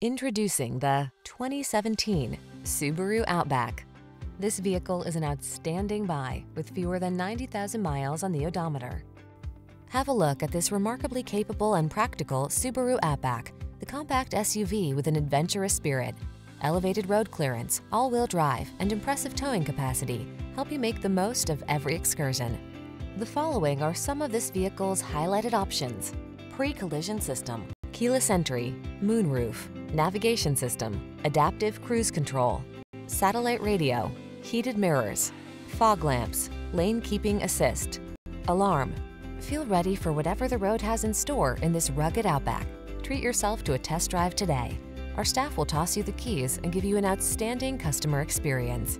Introducing the 2017 Subaru Outback. This vehicle is an outstanding buy with fewer than 90,000 miles on the odometer. Have a look at this remarkably capable and practical Subaru Outback, the compact SUV with an adventurous spirit. Elevated road clearance, all-wheel drive, and impressive towing capacity help you make the most of every excursion. The following are some of this vehicle's highlighted options. Pre-collision system, keyless entry, moonroof, navigation system, adaptive cruise control, satellite radio, heated mirrors, fog lamps, lane keeping assist, alarm. Feel ready for whatever the road has in store in this rugged Outback. Treat yourself to a test drive today. Our staff will toss you the keys and give you an outstanding customer experience.